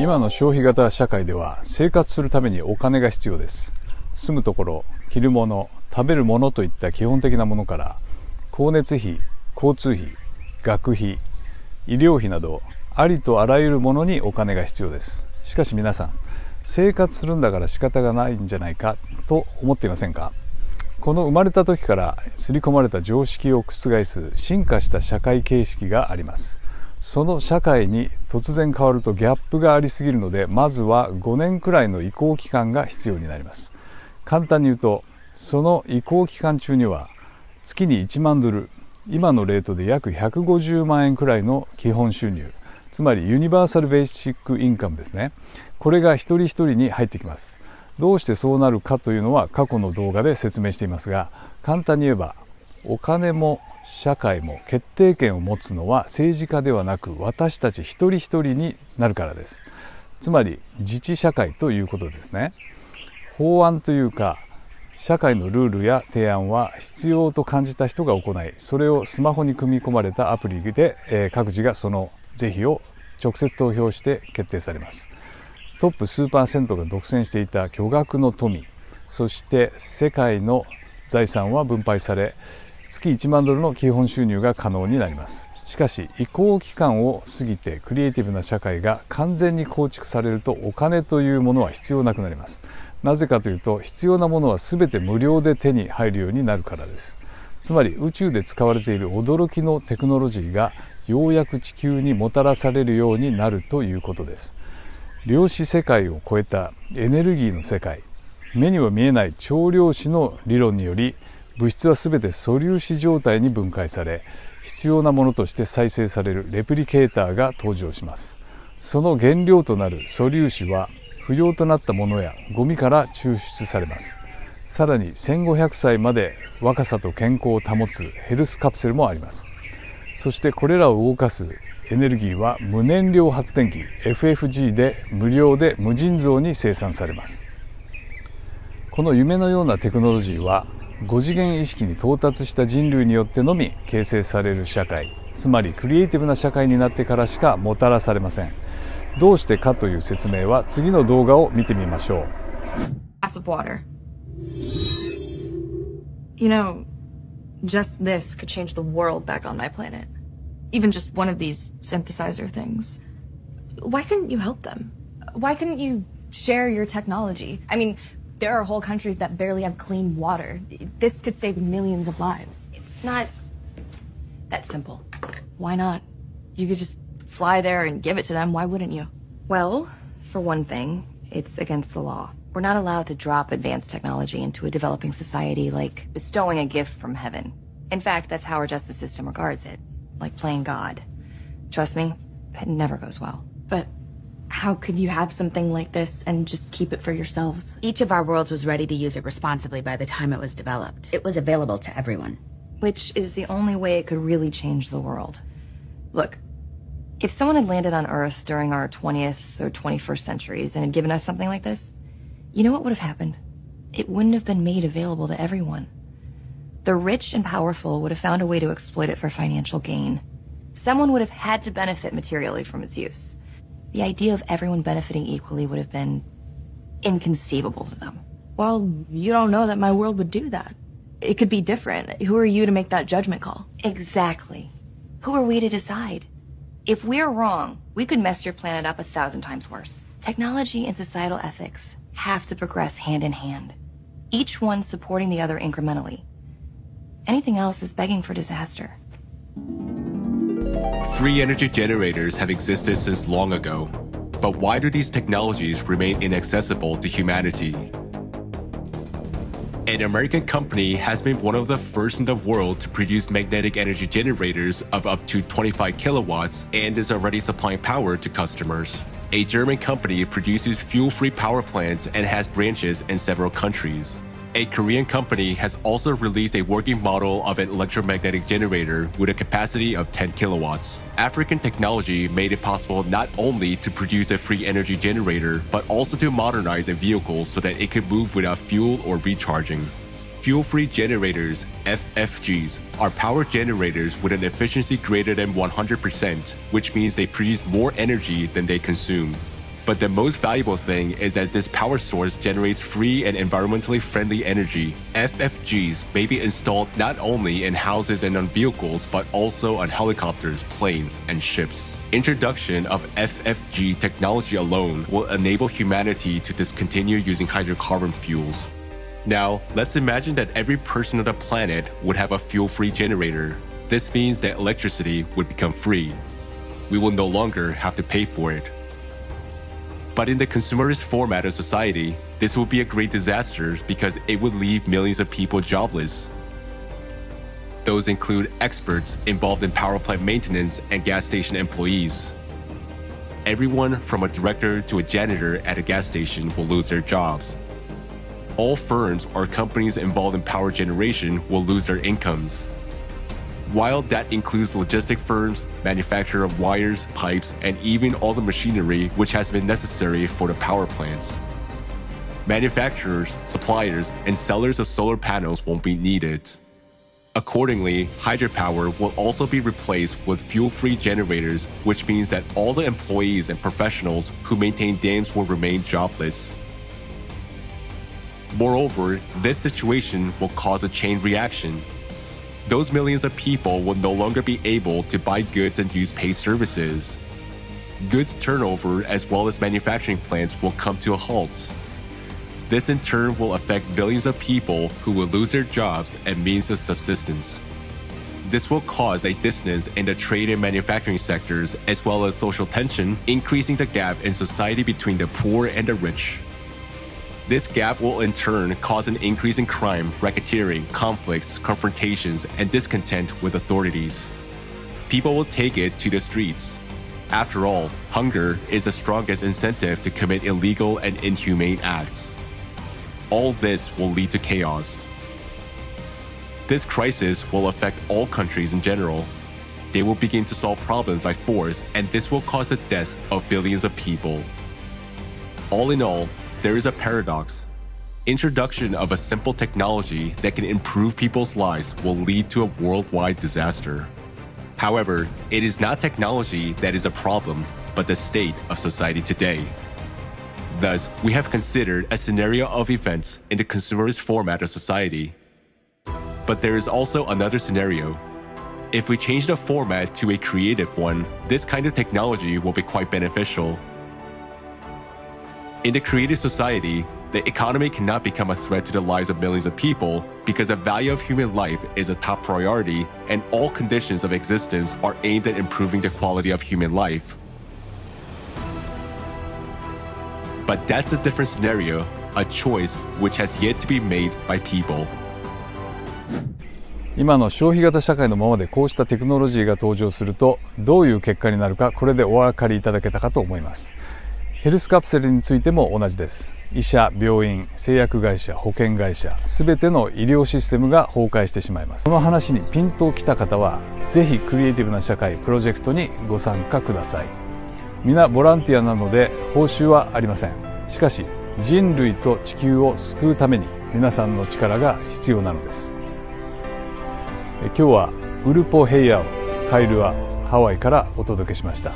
今の消費型社会では生活するためにお金が必要です。住むところ着るもの食べるものといった基本的なものから光熱費交通費学費医療費などありとあらゆるものにお金が必要です。しかし皆さん生活するんだから仕方がないんじゃないかと思っていませんか？この生まれた時から刷り込まれた常識を覆す進化した社会形式があります。その社会に突然変わるとギャップがありすぎるのでまずは5年くらいの移行期間が必要になります。簡単に言うとその移行期間中には月に1万ドル今のレートで約150万円くらいの基本収入つまりユニバーサル・ベーシック・インカムですね。これが一人一人に入ってきます。どうしてそうなるかというのは過去の動画で説明していますが簡単に言えばお金も社会も決定権を持つのは政治家ではなく私たち一人一人になるからです。つまり自治社会ということですね。法案というか社会のルールや提案は必要と感じた人が行いそれをスマホに組み込まれたアプリで、え各自がその是非を直接投票して決定されます。トップ数パーセントが独占していた巨額の富そして世界の財産は分配され月1万ドルの基本収入が可能になります。しかし移行期間を過ぎてクリエイティブな社会が完全に構築されるとお金というものは必要なくなります。なぜかというと必要なものは全て無料で手に入るようになるからです。つまり宇宙で使われている驚きのテクノロジーがようやく地球にもたらされるようになるということです。量子世界を超えたエネルギーの世界目には見えない超量子の理論により物質は全て素粒子状態に分解され必要なものとして再生されるレプリケーターが登場します。その原料となる素粒子は不要となったものやゴミから抽出されます。さらに1500歳まで若さと健康を保つヘルスカプセルもあります。そしてこれらを動かすエネルギーは無燃料発電機 FFG で無料で無尽蔵に生産されます。この夢のようなテクノロジーは5次元意識に到達した人類によってのみ形成される社会つまりクリエイティブな社会になってからしかもたらされませんどうしてかという説明は次の動画を見てみましょう。Glass of water. You know, just this could change the world back on my planet. Even just one of these synthesizer things. Why couldn't you help them? Why couldn't you share your technology? I mean, there are whole countries that barely have clean water. This could save millions of lives. It's not that simple. Why not? You could just fly there and give it to them, why wouldn't you? Well, for one thing, it's against the law. We're not allowed to drop advanced technology into a developing society like bestowing a gift from heaven. In fact, that's how our justice system regards it. Like playing God. Trust me, it never goes well. But how could you have something like this and just keep it for yourselves? Each of our worlds was ready to use it responsibly by the time it was developed. It was available to everyone. Which is the only way it could really change the world. Look, if someone had landed on Earth during our 20th or 21st centuries and had given us something like this, you know what would have happened? It wouldn't have been made available to everyone. The rich and powerful would have found a way to exploit it for financial gain. Someone would have had to benefit materially from its use. The idea of everyone benefiting equally would have been inconceivable to them. Well, you don't know that my world would do that. It could be different. Who are you to make that judgment call? Exactly. Who are we to decide? If we're wrong, we could mess your planet up a thousand times worse. Technology and societal ethics have to progress hand in hand, each one supporting the other incrementally. Anything else is begging for disaster. Free energy generators have existed since long ago, but why do these technologies remain inaccessible to humanity? An American company has been one of the first in the world to produce magnetic energy generators of up to 25 kilowatts and is already supplying power to customers. A German company produces fuel-free power plants and has branches in several countries. A Korean company has also released a working model of an electromagnetic generator with a capacity of 10 kilowatts. African technology made it possible not only to produce a free energy generator, but also to modernize a vehicle so that it could move without fuel or recharging. Fuel-free generators, FFGs, are power generators with an efficiency greater than 100%, which means they produce more energy than they consume. But the most valuable thing is that this power source generates free and environmentally friendly energy. FFGs may be installed not only in houses and on vehicles, but also on helicopters, planes, and ships. Introduction of FFG technology alone will enable humanity to discontinue using hydrocarbon fuels. Now, let's imagine that every person on the planet would have a fuel-free generator. This means that electricity would become free. We will no longer have to pay for it. But in the consumerist format of society, this would be a great disaster because it would leave millions of people jobless. Those include experts involved in power plant maintenance and gas station employees. Everyone from a director to a janitor at a gas station will lose their jobs. All firms or companies involved in power generation will lose their incomes. While that includes logistic firms, manufacturer of wires, pipes, and even all the machinery which has been necessary for the power plants. Manufacturers, suppliers, and sellers of solar panels won't be needed. Accordingly, hydropower will also be replaced with fuel-free generators, which means that all the employees and professionals who maintain dams will remain jobless. Moreover, this situation will cause a chain reaction. Those millions of people will no longer be able to buy goods and use paid services. Goods turnover as well as manufacturing plants will come to a halt. This in turn will affect billions of people who will lose their jobs and means of subsistence. This will cause a dissonance in the trade and manufacturing sectors as well as social tension, increasing the gap in society between the poor and the rich. This gap will in turn cause an increase in crime, racketeering, conflicts, confrontations, and discontent with authorities. People will take it to the streets. After all, hunger is the strongest incentive to commit illegal and inhumane acts. All this will lead to chaos. This crisis will affect all countries in general. They will begin to solve problems by force, and this will cause the death of billions of people. All in all, there is a paradox. Introduction of a simple technology that can improve people's lives will lead to a worldwide disaster. However, it is not technology that is a problem, but the state of society today. Thus, we have considered a scenario of events in the consumerist format of society. But there is also another scenario. If we change the format to a creative one, this kind of technology will be quite beneficial in the creative society, the economy cannot become a threat to the lives of millions of people because the value of human life is a top priority and all conditions of existence are aimed at improving the quality of human life. But that's a different scenario, a choice which has yet to be made by people. 今の消費型社会のままでこうしたテクノロジーが登場するとどういう結果になるかこれでお分かりいただけたかと思います ヘルスカプセルについても同じです。医者病院製薬会社保険会社全ての医療システムが崩壊してしまいます。この話にピンときた方はぜひクリエイティブな社会プロジェクトにご参加ください。皆ボランティアなので報酬はありません。しかし人類と地球を救うために皆さんの力が必要なのです。今日はウルポヘイヤオカイルアハワイからお届けしました。